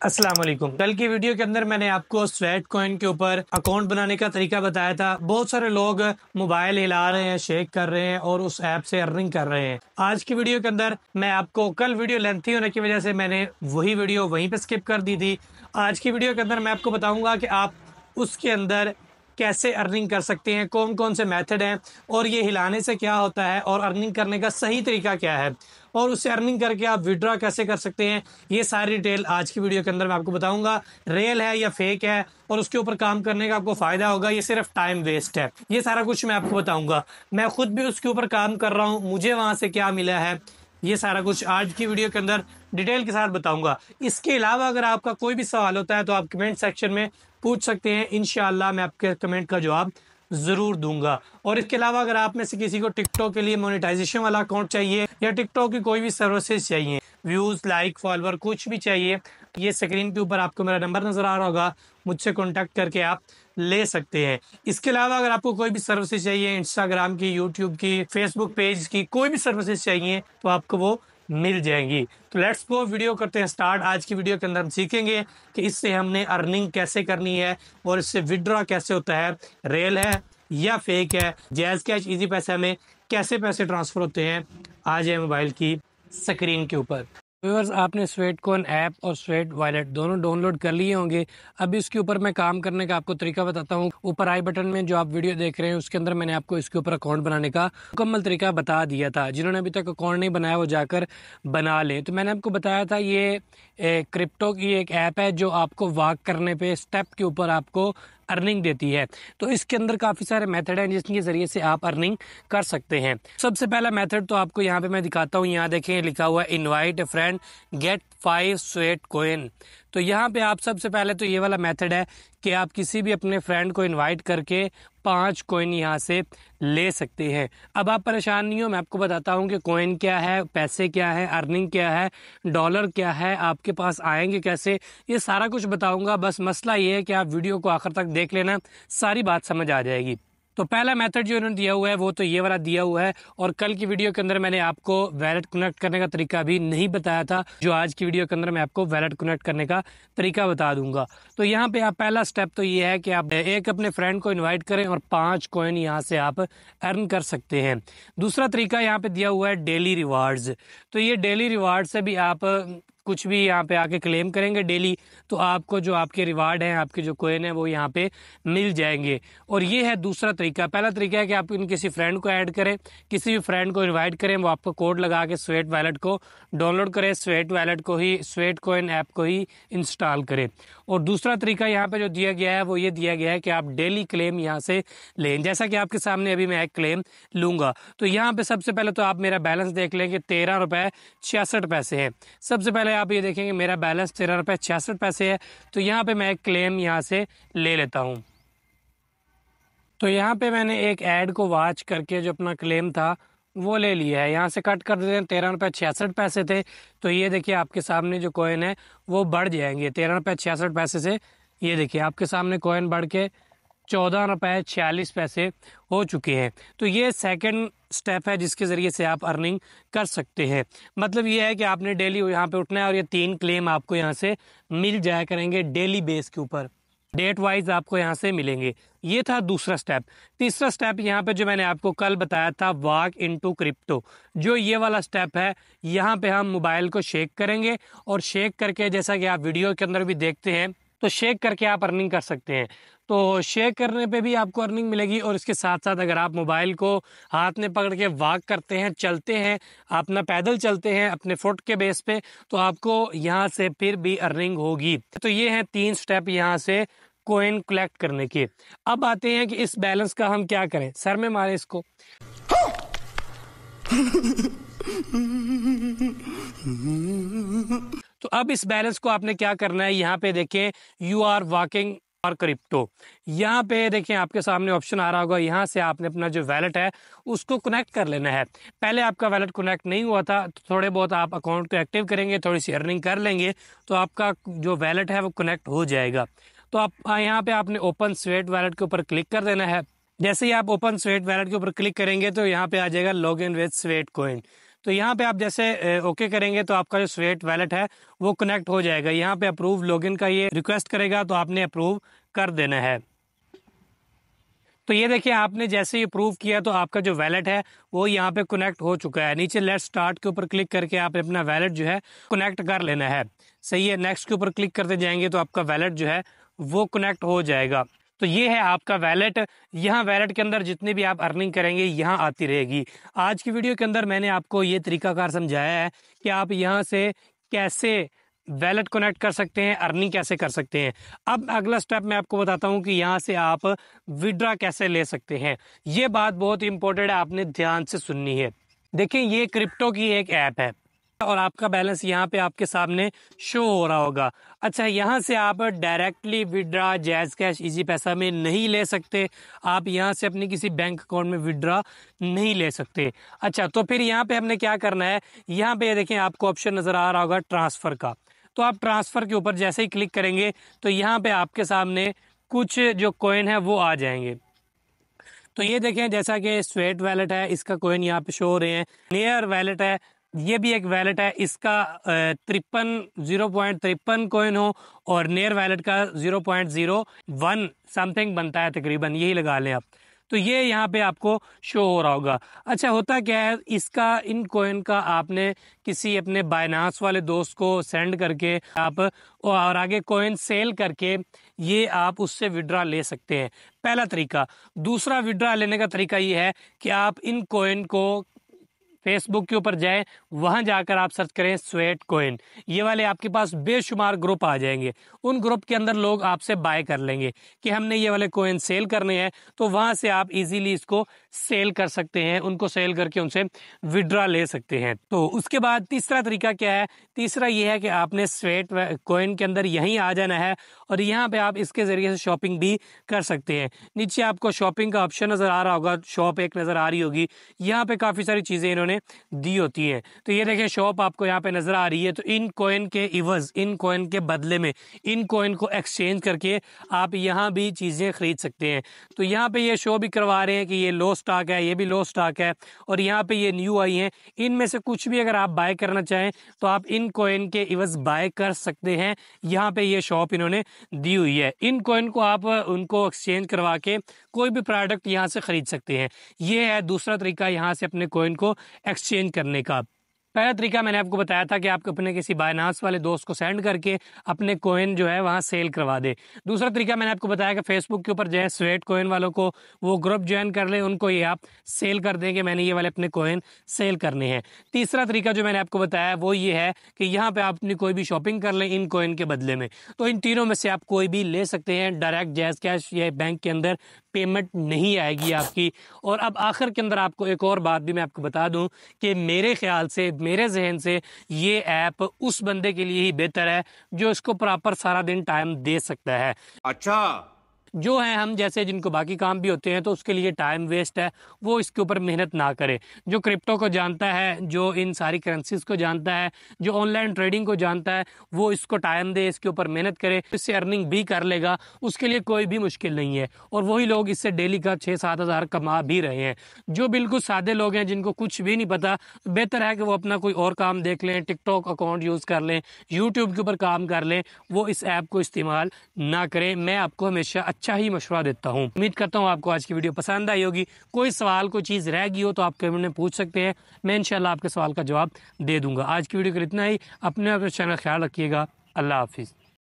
वालेकुम कल की वीडियो के अंदर मैंने आपको स्वेट कॉइन के ऊपर अकाउंट बनाने का तरीका बताया था। बहुत सारे लोग मोबाइल हिला रहे हैं शेक कर रहे हैं और उस ऐप से अर्निंग कर रहे हैं। आज की वीडियो के अंदर मैं आपको कल वीडियो लेंथी होने की वजह से मैंने वही वीडियो वहीं पे स्किप कर दी थी। आज की वीडियो के अंदर मैं आपको बताऊँगा कि आप उसके अंदर कैसे अर्निंग कर सकते हैं कौन कौन से मेथड हैं और ये हिलाने से क्या होता है और अर्निंग करने का सही तरीका क्या है और उससे अर्निंग करके आप विड्रॉ कैसे कर सकते हैं, ये सारी डिटेल आज की वीडियो के अंदर मैं आपको बताऊँगा। रियल है या फेक है और उसके ऊपर काम करने का आपको फ़ायदा होगा, ये सिर्फ़ टाइम वेस्ट है। ये सारा कुछ मैं आपको बताऊँगा। मैं खुद भी उसके ऊपर काम कर रहा हूँ, मुझे वहाँ से क्या मिला है, ये सारा कुछ आज की वीडियो के अंदर डिटेल के साथ बताऊँगा। इसके अलावा अगर आपका कोई भी सवाल होता है तो आप कमेंट सेक्शन में पूछ सकते हैं। इन मैं आपके कमेंट का जवाब ज़रूर दूँगा। और इसके अलावा अगर आप में से किसी को टिकटॉक के लिए मोनेटाइजेशन वाला अकाउंट चाहिए या टिकटॉक की कोई भी सर्विसेज़ चाहिए, व्यूज़, लाइक, फॉलोअर, कुछ भी चाहिए, ये स्क्रीन के ऊपर आपको मेरा नंबर नज़र आ रहा होगा। मुझसे कॉन्टैक्ट करके आप ले सकते हैं। इसके अलावा अगर आपको कोई भी सर्विसेज़ चाहिए इंस्टाग्राम की यूट्यूब की फेसबुक पेज की कोई भी सर्विसेज़ चाहिए तो आपको वो मिल जाएँगी। तो लेट्स गो वीडियो करते हैं स्टार्ट आज की वीडियो के अंदर हम सीखेंगे कि इससे हमने अर्निंग कैसे करनी है और इससे विड्रॉ कैसे होता है। रेल है या फेक है? जैज कैश इजी पैसे में कैसे पैसे ट्रांसफ़र होते हैं? आज है मोबाइल की स्क्रीन के ऊपर। व्यूअर्स आपने स्वेट कॉन ऐप और स्वेट वॉलेट दोनों डाउनलोड कर लिए होंगे। अभी इसके ऊपर मैं काम करने का आपको तरीका बताता हूँ। ऊपर आई बटन में जो आप वीडियो देख रहे हैं, उसके अंदर मैंने आपको इसके ऊपर अकाउंट बनाने का मुकम्मल तरीका बता दिया था। जिन्होंने अभी तक अकाउंट नहीं बनाया, वो जाकर बना लें। तो मैंने आपको बताया था, ये क्रिप्टो की एक ऐप है जो आपको वाक करने पे स्टेप के ऊपर आपको अर्निंग देती है। तो इसके अंदर काफ़ी सारे मेथड हैं जिसके ज़रिए से आप अर्निंग कर सकते हैं। सबसे पहला मेथड तो आपको यहाँ पे मैं दिखाता हूँ। यहाँ देखें, लिखा हुआ है invite a friend get five Sweatcoin तो यहाँ पे आप सबसे पहले तो ये वाला मेथड है कि आप किसी भी अपने फ्रेंड को इनवाइट करके पाँच कोइन यहाँ से ले सकते हैं। अब आप परेशान नहीं हो, मैं आपको बताता हूँ कि कोइन क्या है, पैसे क्या है अर्निंग क्या है डॉलर क्या है, आपके पास आएँगे कैसे, ये सारा कुछ बताऊँगा। बस मसला ये है कि आप वीडियो को आखिर तक देख लेना, सारी बात समझ आ जाएगी। तो पहला मेथड जो इन्होंने दिया हुआ है, वो तो ये वाला दिया हुआ है और कल की वीडियो के अंदर मैंने आपको वैलेट कनेक्ट करने का तरीका भी नहीं बताया था, जो आज की वीडियो के अंदर मैं आपको वैलेट कनेक्ट करने का तरीका बता दूँगा। तो यहाँ पे आप पहला स्टेप तो ये है कि आप एक अपने फ्रेंड को इन्वाइट करें और पाँच कॉइन यहाँ से आप अर्न कर सकते हैं। दूसरा तरीका यहाँ पे दिया हुआ है डेली रिवार्ड्स। तो ये डेली रिवार्ड से भी आप कुछ भी यहाँ पे आके क्लेम करेंगे डेली तो आपको जो आपके रिवार्ड हैं, आपके जो कोइन है, वो यहाँ पे मिल जाएँगे। और ये है दूसरा तरीका। पहला तरीका है कि आप इन किसी फ्रेंड को ऐड करें, किसी भी फ्रेंड को इनवाइट करें, वो आपको कोड लगा के स्वेट वैलेट को डाउनलोड करें स्वेट वैलेट को ही स्वेट कोइन ऐप को ही इंस्टॉल करें। और दूसरा तरीका यहाँ पे जो दिया गया है, वो ये दिया गया है कि आप डेली क्लेम यहाँ से लें। जैसा कि आपके सामने अभी मैं एक क्लेम लूँगा। तो यहाँ पे सबसे पहले तो आप मेरा बैलेंस देख लें कि तेरह रुपए छियासठ पैसे हैं। सबसे पहले आप ये देखेंगे, मेरा बैलेंस तेरह रुपये छियासठ पैसे है। तो यहाँ पे मैं एक क्लेम यहाँ से ले लेता हूँ। तो यहाँ पे मैंने एक ऐड को वाच करके जो अपना क्लेम था, वो ले लिया है। यहाँ से कट कर देते हैं, तेरह रुपये छियासठ पैसे थे। तो ये देखिए, आपके सामने जो कोइन है, वो बढ़ जाएँगे। तेरह रुपये छियासठ पैसे से, ये देखिए, आपके सामने कोइन बढ़ के चौदह रुपये छियालीस पैसे हो चुके हैं। तो ये सेकंड स्टेप है जिसके ज़रिए से आप अर्निंग कर सकते हैं। मतलब ये है कि आपने डेली यहाँ पे उठना है और ये तीन क्लेम आपको यहाँ से मिल जाया करेंगे डेली बेस के ऊपर। डेट वाइज आपको यहाँ से मिलेंगे। ये था दूसरा स्टेप तीसरा स्टेप यहाँ पे जो मैंने आपको कल बताया था वाक इनटू क्रिप्टो जो ये वाला स्टेप है, यहाँ पे हम मोबाइल को शेक करेंगे और शेक करके जैसा कि आप वीडियो के अंदर भी देखते हैं तो शेक करके आप अर्निंग कर सकते हैं। तो शेयर करने पे भी आपको अर्निंग मिलेगी और इसके साथ साथ अगर आप मोबाइल को हाथ में पकड़ के वॉक करते हैं, चलते हैं, अपना पैदल चलते हैं अपने फुट के बेस पे तो आपको यहाँ से फिर भी अर्निंग होगी। तो ये हैं तीन स्टेप यहाँ से कोइन कलेक्ट करने के। अब आते हैं कि इस बैलेंस का हम क्या करें? सर में मारे इसको। तो अब इस बैलेंस को आपने क्या करना है? यहाँ पे देखें यू आर वॉकिंग और क्रिप्टो यहाँ पे देखें आपके सामने ऑप्शन आ रहा होगा, यहाँ से आपने अपना जो वैलेट है, उसको कनेक्ट कर लेना है। पहले आपका वैलेट कनेक्ट नहीं हुआ था तो थोड़े बहुत आप अकाउंट को एक्टिव करेंगे, थोड़ी सी अर्निंग कर लेंगे तो आपका जो वैलेट है वो कनेक्ट हो जाएगा। तो आप यहाँ पे आपने ओपन स्वेट वैलेट के ऊपर क्लिक कर देना है। जैसे ही आप ओपन स्वेट वैलेट के ऊपर क्लिक करेंगे तो यहाँ पे आ जाएगा log in with Sweatcoin तो यहाँ पे आप जैसे ओके करेंगे तो आपका जो स्वेट वैलेट है, वो कनेक्ट हो जाएगा। यहाँ पे अप्रूव लॉगिन का ये रिक्वेस्ट करेगा तो आपने अप्रूव कर देना है। तो ये देखिए, आपने जैसे ही अप्रूव किया तो आपका जो वैलेट है, वो यहाँ पे कनेक्ट हो चुका है। नीचे लेट स्टार्ट के ऊपर क्लिक करके आप अपना वैलेट जो है कनेक्ट कर लेना है। सही है नेक्स्ट के ऊपर क्लिक करते जाएँगे तो आपका वैलेट जो है, वो कनेक्ट हो जाएगा। तो ये है आपका वैलेट यहाँ वैलेट के अंदर जितनी भी आप अर्निंग करेंगे, यहाँ आती रहेगी। आज की वीडियो के अंदर मैंने आपको ये तरीकाकार समझाया है कि आप यहाँ से कैसे वैलेट कनेक्ट कर सकते हैं अर्निंग कैसे कर सकते हैं। अब अगला स्टेप मैं आपको बताता हूँ कि यहाँ से आप विड्रा कैसे ले सकते हैं। ये बात बहुत इंपॉर्टेंट है, आपने ध्यान से सुननी है। देखिए, ये क्रिप्टो की एक ऐप है। और आपका बैलेंस यहाँ पे आपके सामने शो हो रहा होगा। अच्छा यहाँ से आप directly withdraw JazzCash Easypaisa में नहीं ले सकते। आप यहाँ से अपनी किसी बैंक अकाउंट में विड्रा नहीं ले सकते। अच्छा तो फिर यहाँ पे हमने क्या करना है? यहाँ पे देखें, आपको ऑप्शन नज़र आ रहा होगा ट्रांसफ़र का। तो आप ट्रांसफ़र के ऊपर जैसे ही क्लिक करेंगे तो यहाँ पे आपके सामने कुछ जो कॉइन है वो आ जाएँगे। तो ये देखें, जैसा कि स्वेट वैलेट है, इसका कोइन यहाँ पे शो हो रहे हैं। नियर वैलेट है ये भी एक वैलेट है, इसका तिरपन, ज़ीरो पॉइंट तिरपन कोइन हो और नेयर वैलेट का zero point zero one something बनता है तकरीबन, यही लगा लें आप। तो ये यहाँ पे आपको शो हो रहा होगा। अच्छा होता क्या है, इसका, इन कोइन का आपने किसी अपने बायनास वाले दोस्त को सेंड करके आप, और आगे कोइन सेल करके ये आप उससे विड्रा ले सकते हैं। पहला तरीका। दूसरा विड्रा लेने का तरीका ये है कि आप इन कोइन को फेसबुक के ऊपर जाएँ, वहाँ जाकर आप सर्च करें स्वेट कोइन ये वाले आपके पास बेशुमार ग्रुप आ जाएँगे। उन ग्रुप के अंदर लोग आपसे बाय कर लेंगे कि हमने ये वाले कोइन सेल करने हैं तो वहाँ से आप इजीली इसको सेल कर सकते हैं, उनको सेल करके उनसे विड्रा ले सकते हैं। तो उसके बाद तीसरा तरीका क्या है? तीसरा ये है कि आपने स्वेट कोइन के अंदर यहीं आ जाना है और यहाँ पे आप इसके ज़रिए से शॉपिंग भी कर सकते हैं। नीचे आपको शॉपिंग का ऑप्शन नज़र आ रहा होगा, शॉप एक नज़र आ रही होगी। यहाँ पे काफ़ी सारी चीज़ें इन्होंने दी होती है। तो ये देखिए, शॉप आपको यहाँ पे नज़र आ रही है। तो इन कोइन के इवज इन कोइन के बदले में, इन कोइन को एक्सचेंज करके आप यहाँ भी चीज़ें खरीद सकते हैं। तो यहाँ पे ये शो भी करवा रहे हैं कि ये लो स्टॉक है ये भी लो स्टॉक है और यहाँ पे ये न्यू आई है। इनमें से कुछ भी अगर आप बाय करना चाहें तो आप इन कॉइन के इवज बाय कर सकते हैं। यहाँ पे ये शॉप इन्होंने दी हुई है। इन कॉइन को आप उनको एक्सचेंज करवा के कोई भी प्रोडक्ट यहाँ से खरीद सकते हैं। ये है दूसरा तरीका यहाँ से अपने कॉइन को एक्सचेंज करने का। पहला तरीका मैंने आपको बताया था कि आप अपने किसी बायनास वाले दोस्त को सेंड करके अपने कोइन जो है वहाँ सेल करवा दे। दूसरा तरीका मैंने आपको बताया कि फेसबुक के ऊपर जो है स्वेट कोइन वालों को वो ग्रुप ज्वाइन कर ले, उनको ये आप सेल कर दें कि मैंने ये वाले अपने कोइन सेल करने हैं। तीसरा तरीका जो मैंने आपको बताया वो ये है कि यहाँ पर आप अपनी कोई भी शॉपिंग कर लें इन कोइन के बदले में। तो इन तीनों में से आप कोई भी ले सकते हैं डायरेक्ट जैज कैश या बैंक के अंदर पेमेंट नहीं आएगी आपकी। और अब आखिर के अंदर आपको एक और बात भी मैं आपको बता दूँ कि मेरे ख्याल से मेरे जहन से ये ऐप उस बंदे के लिए ही बेहतर है जो इसको प्रॉपर सारा दिन टाइम दे सकता है। अच्छा। जो है हम जैसे जिनको बाकी काम भी होते हैं तो उसके लिए टाइम वेस्ट है। वो इसके ऊपर मेहनत ना करे। जो क्रिप्टो को जानता है, जो इन सारी करेंसीज को जानता है, जो ऑनलाइन ट्रेडिंग को जानता है, वो इसको टाइम दे, इसके ऊपर मेहनत करे, इससे अर्निंग भी कर लेगा, उसके लिए कोई भी मुश्किल नहीं है। और वही लोग इससे डेली का छः सात हज़ार कमा भी रहे हैं। जो बिल्कुल सादे लोग हैं, जिनको कुछ भी नहीं पता, बेहतर है कि वो अपना कोई और काम देख लें टिकटॉक अकाउंट यूज़ कर लें यूट्यूब के ऊपर काम कर लें, वो इस ऐप को इस्तेमाल ना करें। मैं आपको हमेशा अच्छा ही मशुरा देता हूँ। उम्मीद करता हूँ आपको आज की वीडियो पसंद आई होगी। कोई सवाल, कोई चीज़ रह गई हो तो आप कमेंट में पूछ सकते हैं। मैं इंशाल्लाह आपके सवाल का जवाब दे दूँगा। आज की वीडियो को इतना ही। अपने अपने चैनल ख्याल रखिएगा। अल्लाह हाफिज़।